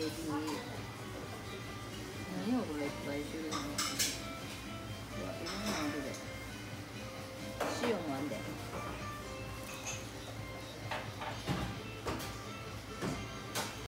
エビ何をこれいっぱい種類なの塩もあん。で